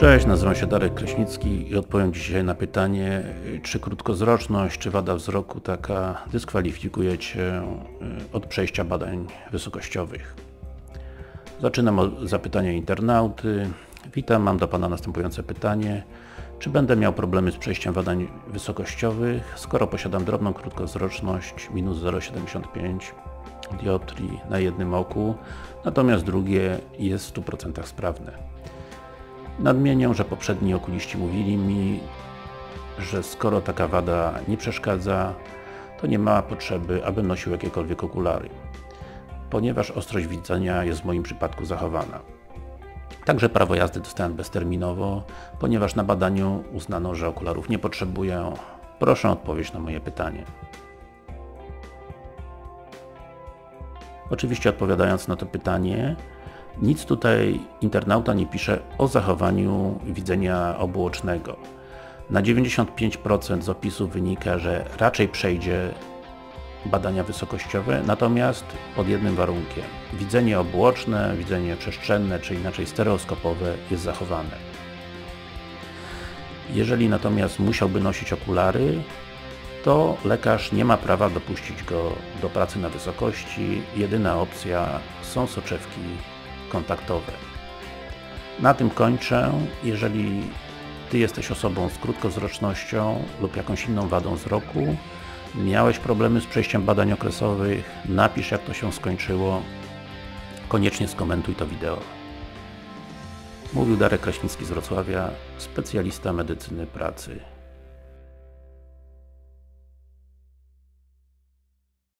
Cześć, nazywam się Darek Kraśnicki i odpowiem dzisiaj na pytanie, czy krótkozroczność, czy wada wzroku taka dyskwalifikuje Cię y, od przejścia badań wysokościowych. Zaczynam od zapytania internauty. Witam, mam do Pana następujące pytanie. Czy będę miał problemy z przejściem badań wysokościowych, skoro posiadam drobną krótkowzroczność minus 0,75 dioptrii na jednym oku, natomiast drugie jest w 100% sprawne. Nadmienię, że poprzedni okuliści mówili mi, że skoro taka wada nie przeszkadza, to nie ma potrzeby, aby nosił jakiekolwiek okulary, ponieważ ostrość widzenia jest w moim przypadku zachowana. Także prawo jazdy dostałem bezterminowo, ponieważ na badaniu uznano, że okularów nie potrzebuję. Proszę o odpowiedź na moje pytanie. Oczywiście odpowiadając na to pytanie, nic tutaj internauta nie pisze o zachowaniu widzenia obuocznego. Na 95% z opisu wynika, że raczej przejdzie badania wysokościowe, natomiast pod jednym warunkiem. Widzenie obuoczne, widzenie przestrzenne, czy inaczej stereoskopowe jest zachowane. Jeżeli natomiast musiałby nosić okulary, to lekarz nie ma prawa dopuścić go do pracy na wysokości. Jedyna opcja są soczewki kontaktowe. Na tym kończę. Jeżeli Ty jesteś osobą z krótkowzrocznością lub jakąś inną wadą wzroku, miałeś problemy z przejściem badań okresowych, napisz jak to się skończyło, koniecznie skomentuj to wideo. Mówił Darek Kraśnicki z Wrocławia, specjalista medycyny pracy.